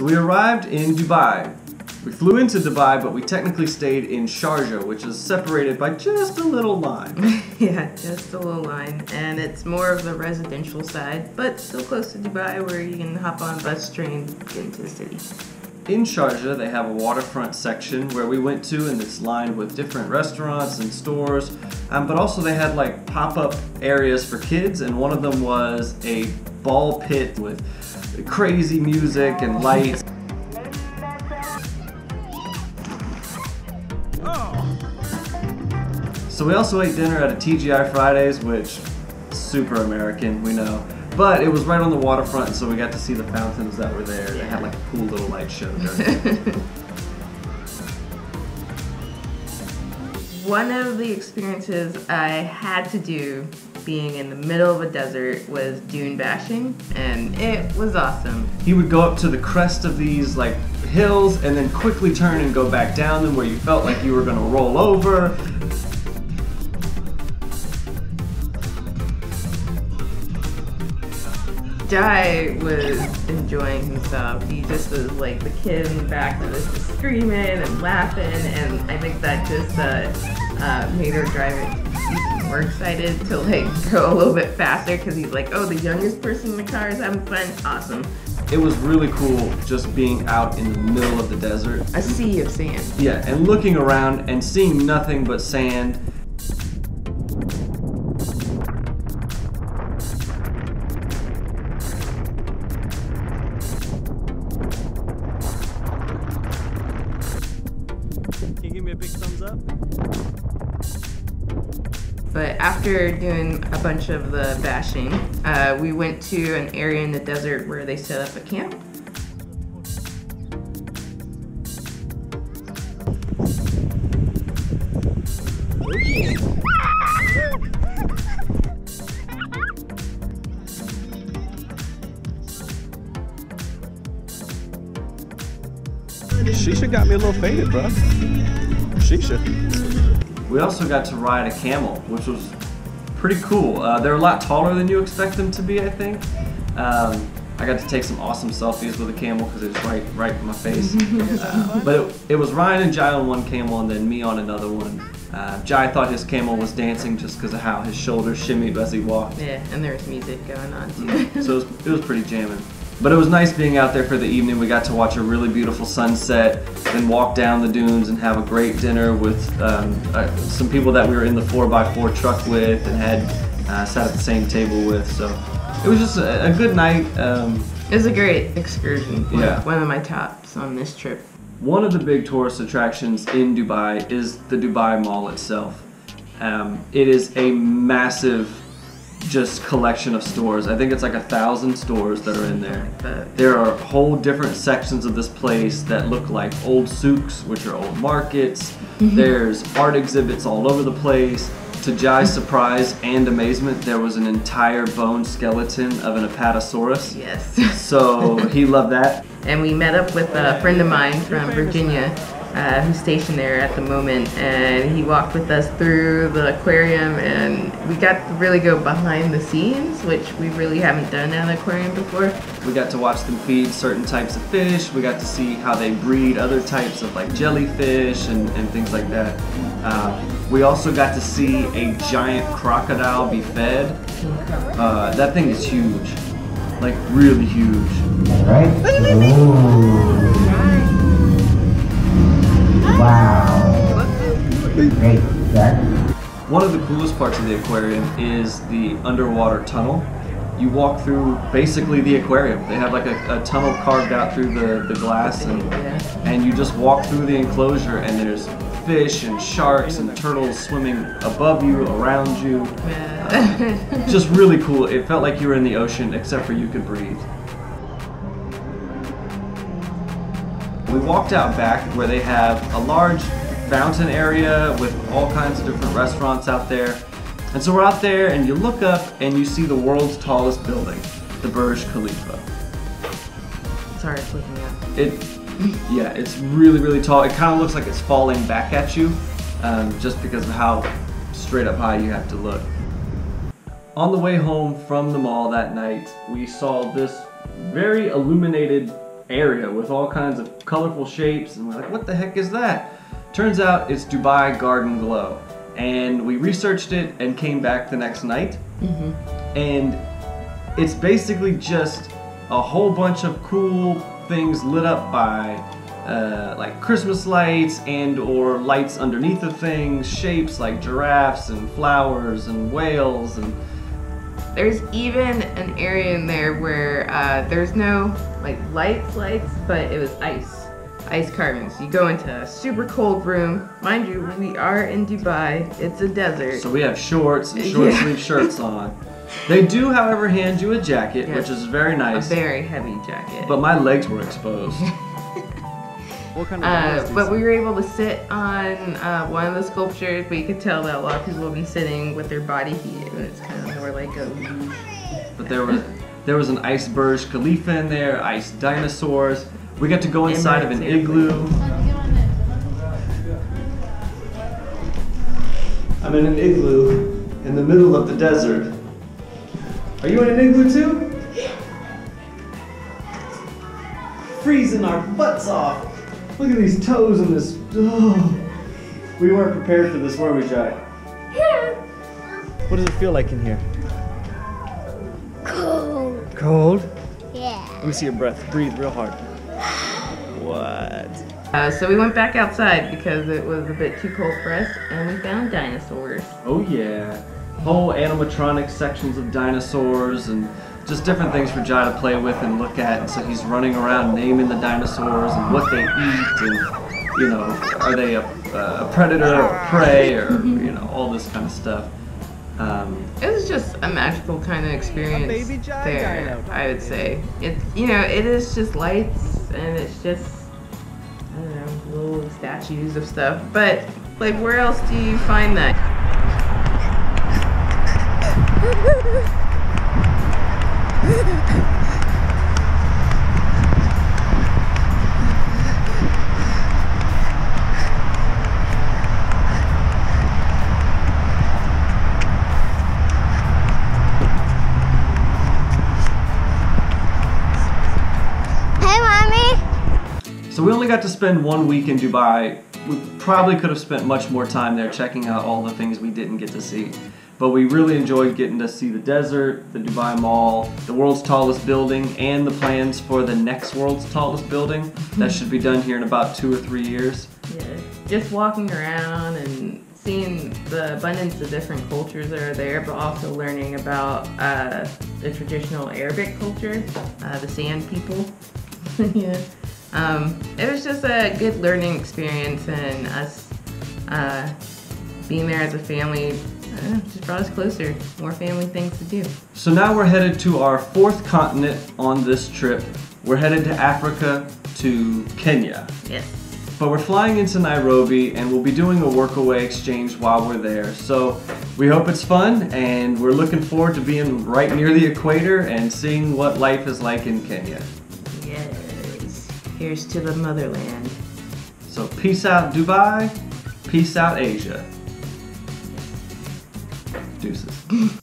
So we arrived in Dubai. We flew into Dubai, but we technically stayed in Sharjah, which is separated by just a little line. yeah, just a little line. And it's more of the residential side, but still close to Dubai where you can hop on bus, train, get into the city. In Sharjah, they have a waterfront section where we went to, and it's lined with different restaurants and stores. Um, but also, they had like pop up areas for kids, and one of them was a ball pit with crazy music and lights. So we also ate dinner at a TGI Fridays, which super American, we know. But it was right on the waterfront, so we got to see the fountains that were there. They had like a cool little light show. One of the experiences I had to do being in the middle of a desert was dune bashing, and it was awesome. He would go up to the crest of these like hills and then quickly turn and go back down them where you felt like you were gonna roll over. Jai was enjoying himself. He just was like the kid in the back that was just screaming and laughing, and I think that just uh, uh, made her drive it even more excited to like go a little bit faster because he's like, oh, the youngest person in the car is having fun. Awesome. It was really cool just being out in the middle of the desert. A sea of sand. Yeah, and looking around and seeing nothing but sand. Can you give me a big thumbs up? But after doing a bunch of the bashing, uh, we went to an area in the desert where they set up a camp. Shisha got me a little faded, bro. Shisha. We also got to ride a camel, which was pretty cool. Uh, they're a lot taller than you expect them to be, I think. Um, I got to take some awesome selfies with a camel because it was right, right in my face. Uh, but it, it was Ryan and Jai on one camel and then me on another one. Uh, Jai thought his camel was dancing just because of how his shoulders shimmied as he walked. Yeah, and there was music going on too. so it was, it was pretty jamming. But it was nice being out there for the evening. We got to watch a really beautiful sunset, then walk down the dunes and have a great dinner with um, uh, some people that we were in the 4x4 truck with and had uh, sat at the same table with. So it was just a, a good night. Um, it was a great excursion. One, Yeah. one of my tops on this trip. one of the big tourist attractions in Dubai is the Dubai Mall itself. Um, it is a massive just collection of stores. I think it's like a thousand stores that are in there. But There are whole different sections of this place that look like old souks, which are old markets. Mm-hmm. There's art exhibits all over the place. To Jai's mm-hmm. surprise and amazement, there was an entire bone skeleton of an Apatosaurus. yes. So he loved that. and we met up with a friend of mine from Virginia uh, who's stationed there at the moment, and he walked with us through the aquarium, and we got to really go behind the scenes, which we really haven't done at an aquarium before. We got to watch them feed certain types of fish. We got to see how they breed other types of like jellyfish and, and things like that. Uh, we also got to see a giant crocodile be fed. Uh, that thing is huge, like really huge. Right? Great. That One of the coolest parts of the aquarium is the underwater tunnel. You walk through basically the aquarium. They have like a, a tunnel carved out through the, the glass and, and you just walk through the enclosure and there's fish and sharks and turtles swimming above you, around you. Yeah. Just really cool. It felt like you were in the ocean except for you could breathe. We walked out back where they have a large fountain area with all kinds of different restaurants out there. And so we're out there and you look up and you see the world's tallest building, the Burj Khalifa. Sorry, it's looking up. It, yeah, it's really, really tall. It kind of looks like it's falling back at you, um, just because of how straight up high you have to look. On the way home from the mall that night, we saw this very illuminated area with all kinds of colorful shapes, and we're like, what the heck is that? Turns out it's Dubai Garden Glow. And we researched it and came back the next night. And it's basically just a whole bunch of cool things lit up by uh, like Christmas lights and or lights underneath the things, shapes like giraffes and flowers and whales and There's even an area in there where uh, there's no like lights, lights, but it was ice, ice carvings. You go into a super cold room. Mind you, we are in Dubai. It's a desert. so we have shorts and short Yeah. sleeve shirts on. They do, however, hand you a jacket, Yes. which is very nice. a very heavy jacket. But my legs were exposed. What kind of Uh, bars do you but we were able to sit on uh, one of the sculptures, but you could tell that a lot of people have been sitting with their body heat, and it's kind of more like a. But there was there was an ice Burj Khalifa in there, ice dinosaurs. We got to go inside of an igloo. I'm in an igloo in the middle of the desert. Are you in an igloo too? Freezing our butts off. Look at these toes in this. Oh. We weren't prepared for this, were we, Jai? What does it feel like in here? Cold. Cold. Yeah. Let me see your breath. Breathe real hard. What? Uh, so we went back outside because it was a bit too cold for us, and we found dinosaurs. Oh yeah. Whole animatronic sections of dinosaurs and just different things for Jai to play with and look at. And so he's running around naming the dinosaurs and what they eat and you know, are they a, a predator or a prey or you know, all this kind of stuff. Um, It was just a magical kind of experience baby there. dino. I would say it. You know, it is just lights, and it's just I statues of stuff. But like, where else do you find that? so we only got to spend one week in Dubai. We probably could have spent much more time there checking out all the things we didn't get to see. But we really enjoyed getting to see the desert, the Dubai Mall, the world's tallest building, and the plans for the next world's tallest building. That should be done here in about two or three years. Yeah, just walking around and seeing the abundance of different cultures that are there, but also learning about uh, the traditional Arabic culture, uh, the Sand people. yeah. Um, it was just a good learning experience, and us uh, being there as a family uh, just brought us closer. More family things to do. So now we're headed to our fourth continent on this trip. We're headed to Africa, to Kenya. Yes. But we're flying into Nairobi and we'll be doing a workaway exchange while we're there. So we hope it's fun and we're looking forward to being right near the equator and seeing what life is like in Kenya. Yes. Here's to the motherland. So peace out Dubai, peace out Asia. Deuces.